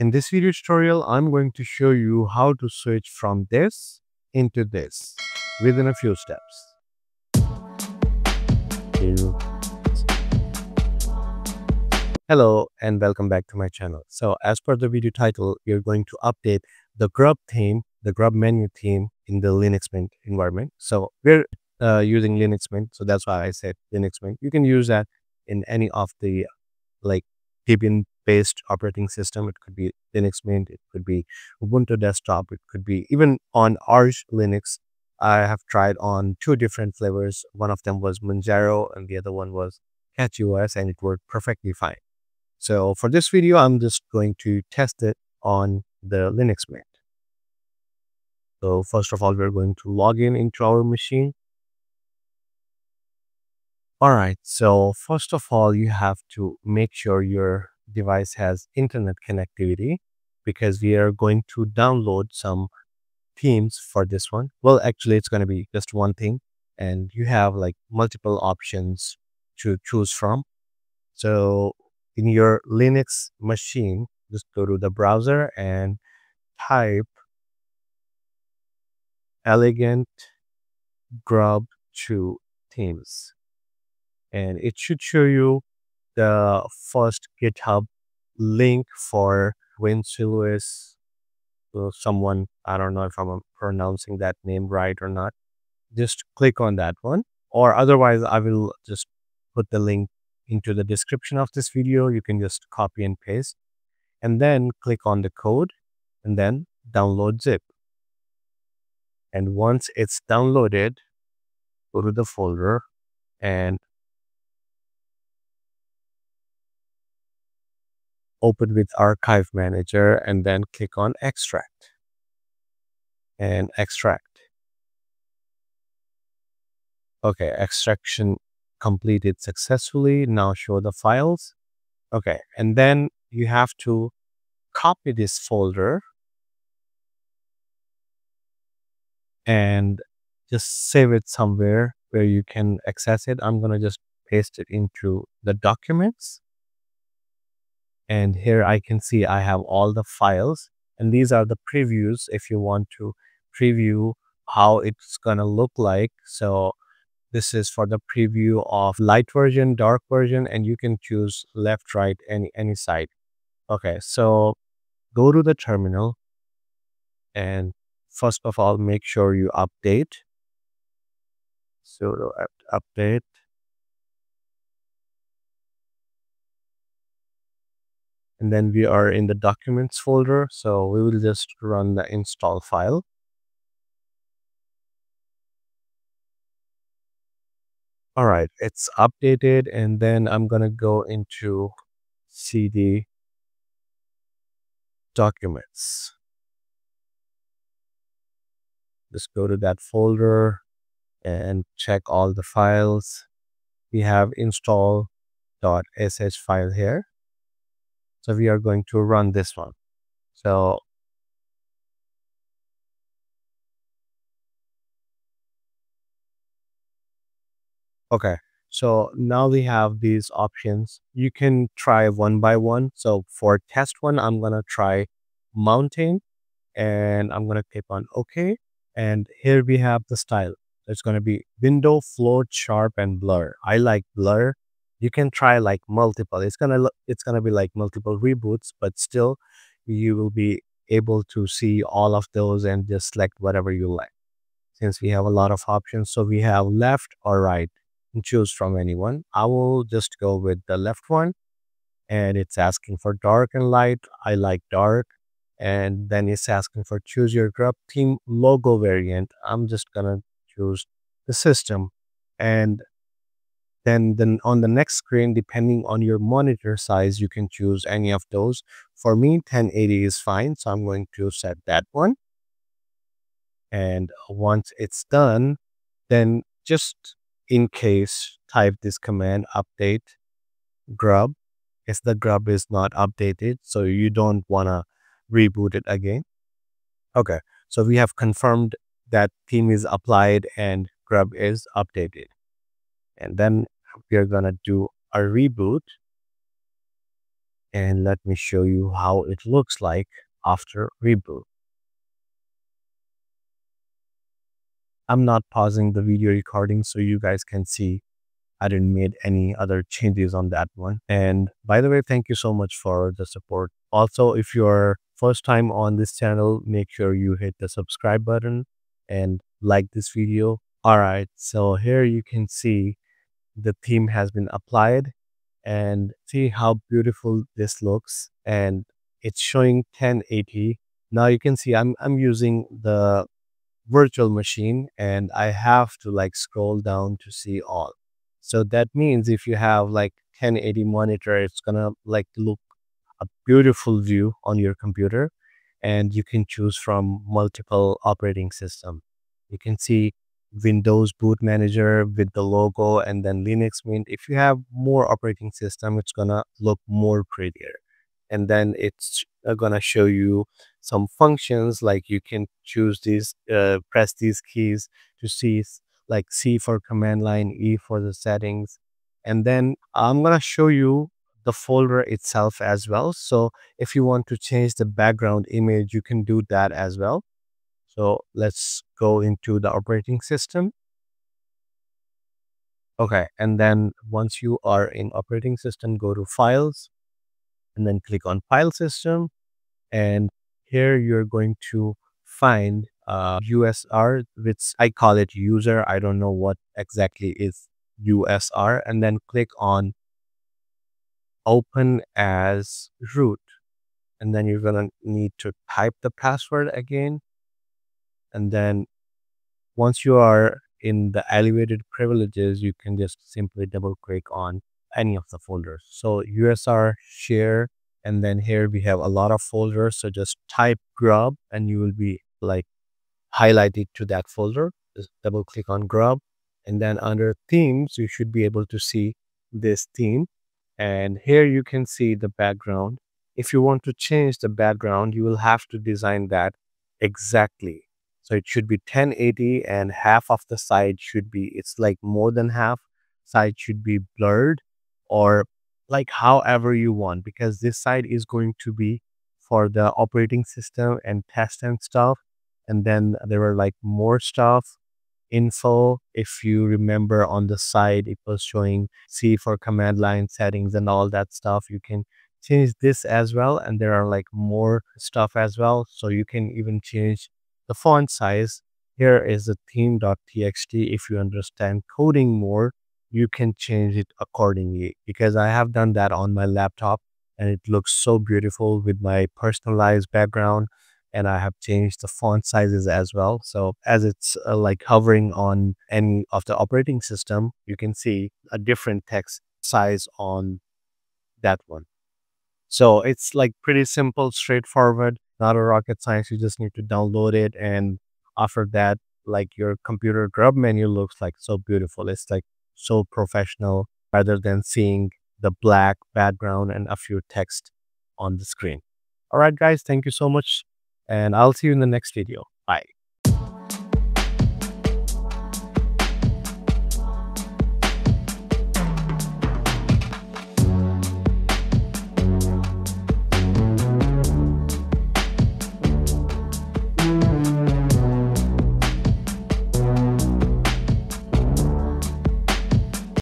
In this video tutorial, I'm going to show you how to switch from this into this within a few steps. Hello and welcome back to my channel. So as per the video title, you're going to update the Grub theme, the Grub menu theme in the Linux Mint environment. So we're uh, using Linux Mint, so that's why I said Linux Mint. You can use that in any of the like Debian based operating system. It could be Linux Mint, it could be Ubuntu desktop, it could be even on Arch Linux. I have tried on two different flavors. One of them was Manjaro and the other one was CachyOS and it worked perfectly fine. So for this video, I'm just going to test it on the Linux Mint. So first of all, we're going to log in into our machine. All right, so first of all, you have to make sure your device has internet connectivity because we are going to download some themes for this one. Well, actually, it's going to be just one theme and you have like multiple options to choose from. So in your Linux machine, just go to the browser and type elegant grub 2 themes and it should show you the first GitHub link for Vinicius. So uh, someone, I don't know if I'm pronouncing that name right or not. Just click on that one. Or otherwise, I will just put the link into the description of this video. You can just copy and paste. And then click on the code and then download zip. And once it's downloaded, go to the folder and open with Archive Manager and then click on Extract and extract. Okay, extraction completed successfully. Now show the files. Okay, and then you have to copy this folder and just save it somewhere where you can access it. I'm going to just paste it into the documents and here I can see I have all the files and these are the previews if you want to preview how it's gonna look like. So this is for the preview of light version dark version and you can choose left right any any side. Okay so go to the terminal and first of all make sure you update. Sudo update and then we are in the documents folder so we will just run the install file. All right it's updated and then i'm gonna go into cd documents. Just go to that folder and check all the files. We have install.sh file here so we are going to run this one. So okay, so now we have these options. You can try one by one. So for test one, I'm to try mountain and I'm to click on OK. And here we have the style. It's to be window, float, sharp, and blur. I like blur you can try like multiple it's gonna look it's gonna be like multiple reboots but still you will be able to see all of those and just select whatever you like. Since we have a lot of options so we have left or right and choose from anyone. I will just go with the left one and it's asking for dark and light. I like dark and then it's asking for choose your grub theme logo variant. I'm just gonna choose the system and then, then on the next screen, depending on your monitor size, you can choose any of those. For me, 1080 is fine. So I'm going to set that one. And once it's done, then just in case, type this command update grub if the grub is not updated. So you don't want to reboot it again. Okay, so we have confirmed that theme is applied and grub is updated. And then we are to do a reboot. and let me show you how it looks like after reboot. I'm not pausing the video recording so you guys can see I didn't make any other changes on that one. And by the way, thank you so much for the support. Also, if you're first time on this channel, make sure you hit the subscribe button and like this video. All right, so here you can see the theme has been applied and see how beautiful this looks. And it's showing 1080 now you can see i'm i'm using the virtual machine and i have to like scroll down to see all. So that means if you have like 1080 monitor it's gonna like look a beautiful view on your computer and you can choose from multiple operating system. You can see Windows Boot Manager with the logo and then Linux Mint. If you have more operating system, it's gonna look more prettier. And then it's uh, gonna show you some functions like you can choose these, uh, press these keys to see like C for command line, E for the settings. And then I'm gonna show you the folder itself as well. So if you want to change the background image, you can do that as well. So let's go into the operating system. Okay, and then once you are in operating system, go to files and then click on file system. And here you're going to find uh, USR, which I call it user. I don't know what exactly is USR. And then click on open as root. And then you're going to need to type the password again and then once you are in the elevated privileges, you can just simply double click on any of the folders. So USR share, and then here we have a lot of folders. So just type grub and you will be like highlighted to that folder. Just double click on grub. And then under themes, you should be able to see this theme. And here you can see the background. If you want to change the background, you will have to design that exactly so it should be 1080 and half of the side should be, it's like more than half side should be blurred or like however you want because this side is going to be for the operating system and test and stuff. And then there were like more stuff info. If you remember on the side, it was showing C for command line settings and all that stuff. You can change this as well. And there are like more stuff as well. So you can even change the font size. Here is the theme.txt. If you understand coding more, you can change it accordingly because I have done that on my laptop and it looks so beautiful with my personalized background and I have changed the font sizes as well. So as it's uh, like hovering on any of the operating system, you can see a different text size on that one. So it's like pretty simple, straightforward not a rocket science. You just need to download it. And after that, like your computer grub menu looks like so beautiful. It's like so professional rather than seeing the black background and a few text on the screen. All right, guys, thank you so much. And I'll see you in the next video.